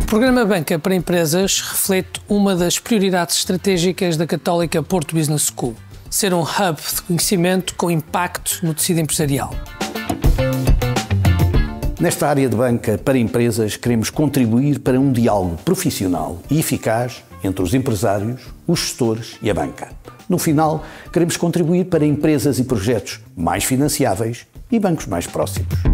O programa Banca para Empresas reflete uma das prioridades estratégicas da Católica Porto Business School: ser um hub de conhecimento com impacto no tecido empresarial. Nesta área de banca para empresas, queremos contribuir para um diálogo profissional e eficaz entre os empresários, os gestores e a banca. No final, queremos contribuir para empresas e projetos mais financiáveis e bancos mais próximos.